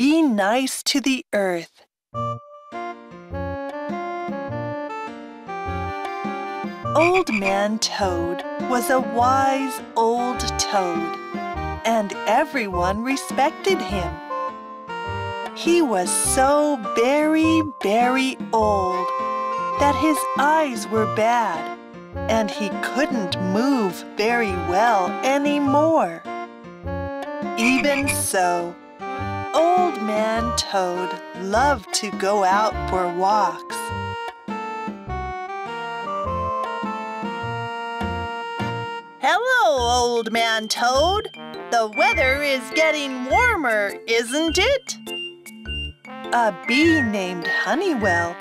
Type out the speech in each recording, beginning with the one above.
nice to the earth. Old Man Toad was a wise old toad, and everyone respected him. He was so very, very old that his eyes were bad and he couldn't move very well anymore. Even so, Old Man Toad loved to go out for walks. Hello, Old Man Toad. The weather is getting warmer, isn't it? A bee named Honeywell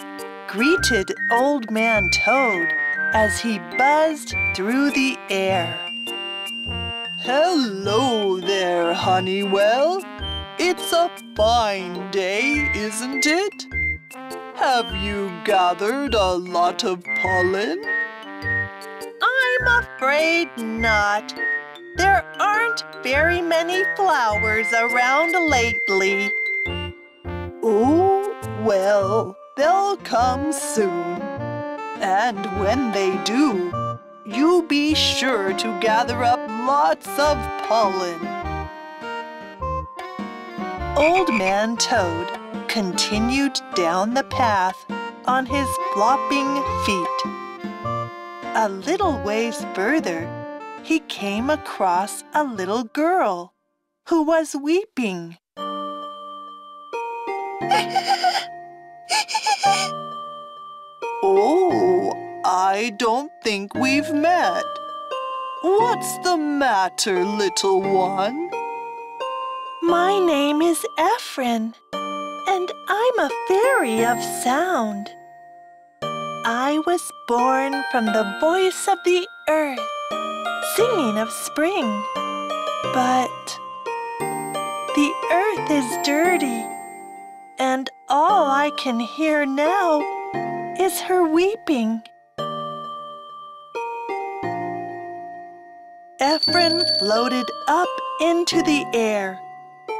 greeted Old Man Toad as he buzzed through the air. Hello there, Honeywell. It's a fine day, isn't it? Have you gathered a lot of pollen? I'm afraid not. There aren't very many flowers around lately. Oh, well, they'll come soon. And when they do, you be sure to gather up lots of pollen. Old Man Toad continued down the path on his flopping feet. A little ways further, he came across a little girl who was weeping. oh, I don't think we've met. What's the matter, little one? My name is Ephron, and I'm a fairy of sound. I was born from the voice of the earth, singing of spring. But the earth is dirty, and all I can hear now is her weeping. Ephron floated up into the air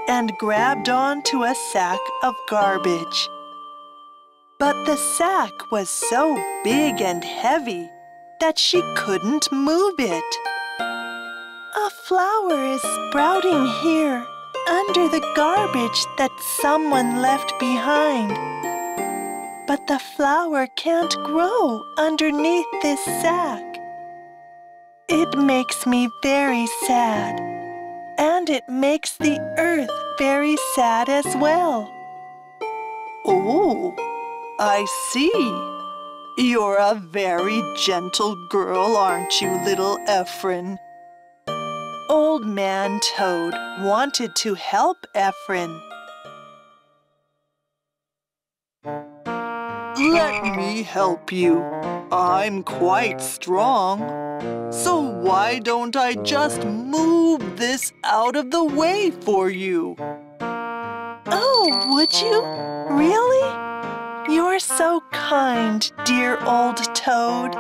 and grabbed onto a sack of garbage. But the sack was so big and heavy that she couldn't move it. A flower is sprouting here under the garbage that someone left behind. But the flower can't grow underneath this sack. It makes me very sad and it makes the earth very sad as well. Oh, I see. You're a very gentle girl, aren't you, little Ephron? Old Man Toad wanted to help Ephron. Let me help you. I'm quite strong. So why don't I just move this out of the way for you? Oh, would you? Really? You're so kind, dear old Toad.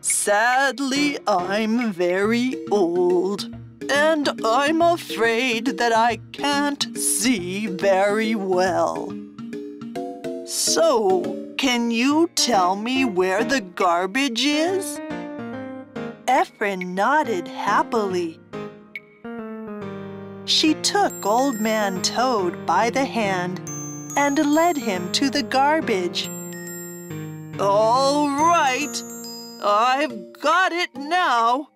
Sadly, I'm very old. And I'm afraid that I can't see very well. So, can you tell me where the garbage is? Ephron nodded happily. She took Old Man Toad by the hand and led him to the garbage. All right, I've got it now.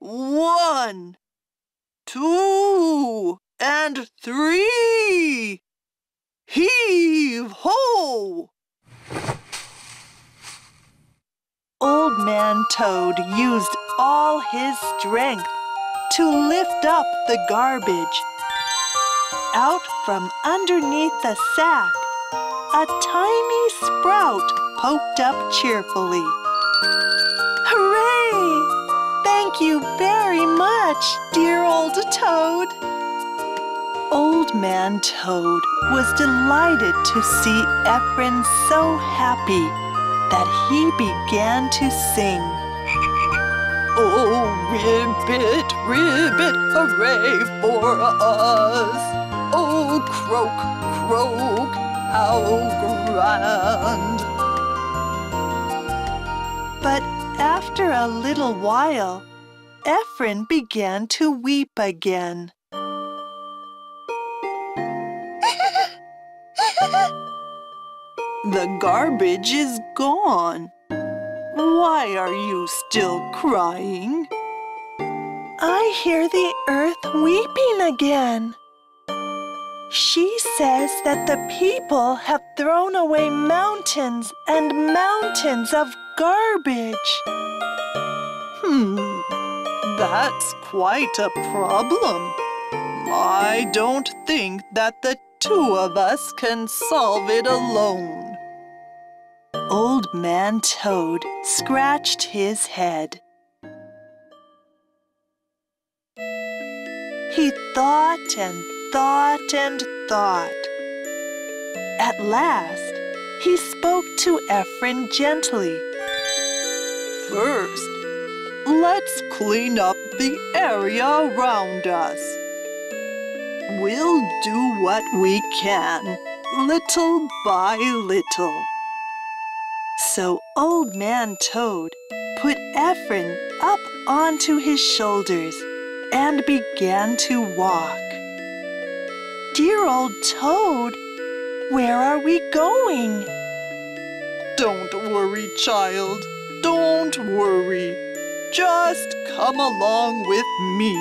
One, two, and three. Heave ho! Old Man Toad used all his strength to lift up the garbage. Out from underneath the sack, a tiny sprout poked up cheerfully. Hooray! Thank you very much, dear old Toad. Old Man Toad was delighted to see Ephron so happy that he began to sing. Oh, ribbit, ribbit, hooray for us! Oh, croak, croak, how grand. But after a little while, Ephron began to weep again. The garbage is gone. Why are you still crying? I hear the earth weeping again. She says that the people have thrown away mountains and mountains of garbage. Hmm, that's quite a problem. I don't think that the two of us can solve it alone. Old Man Toad scratched his head. He thought and thought and thought. At last, he spoke to Ephron gently. First, let's clean up the area around us. We'll do what we can, little by little. So Old Man Toad put Ephron up onto his shoulders and began to walk. Dear old Toad, where are we going? Don't worry, child. Don't worry. Just come along with me.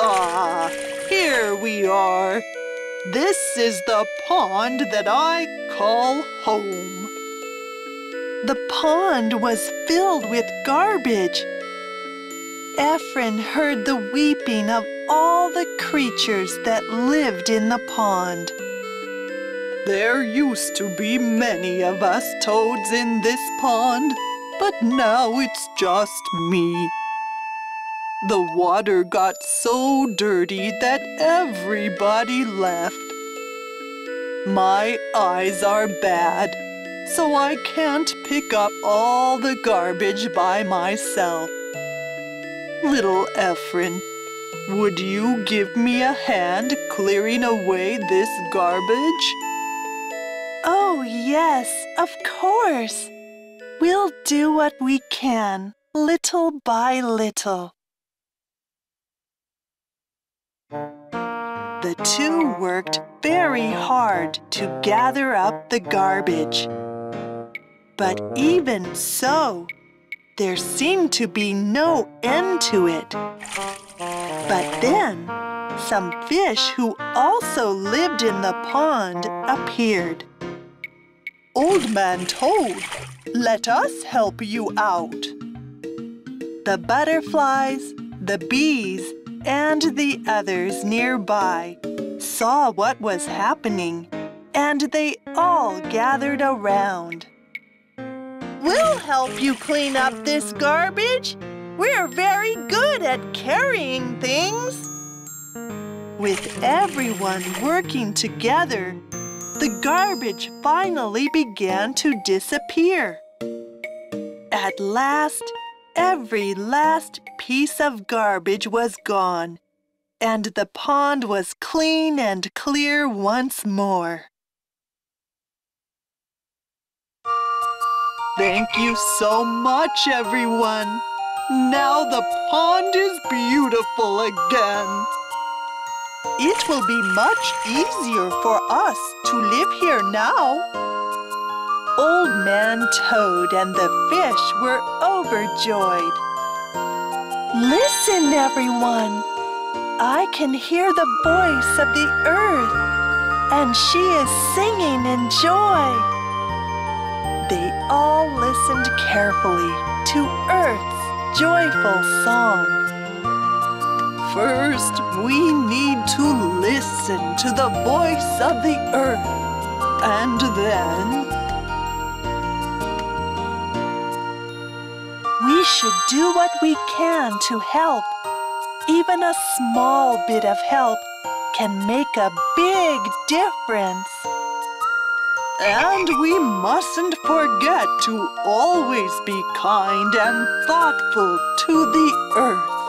Ah, here we are. This is the pond that I call home. The pond was filled with garbage. Ephron heard the weeping of all the creatures that lived in the pond. There used to be many of us toads in this pond, but now it's just me. The water got so dirty that everybody left. My eyes are bad so I can't pick up all the garbage by myself. Little Ephron, would you give me a hand clearing away this garbage? Oh, yes, of course. We'll do what we can, little by little. The two worked very hard to gather up the garbage. But even so, there seemed to be no end to it. But then, some fish who also lived in the pond appeared. Old Man Toad, let us help you out. The butterflies, the bees, and the others nearby saw what was happening, and they all gathered around. We'll help you clean up this garbage. We're very good at carrying things. With everyone working together, the garbage finally began to disappear. At last, every last piece of garbage was gone, and the pond was clean and clear once more. Thank you so much, everyone. Now the pond is beautiful again. It will be much easier for us to live here now. Old Man Toad and the fish were overjoyed. Listen, everyone. I can hear the voice of the earth, and she is singing in joy. They all listened carefully to Earth's joyful song. First, we need to listen to the voice of the Earth, and then... We should do what we can to help. Even a small bit of help can make a big difference. And we mustn't forget to always be kind and thoughtful to the earth.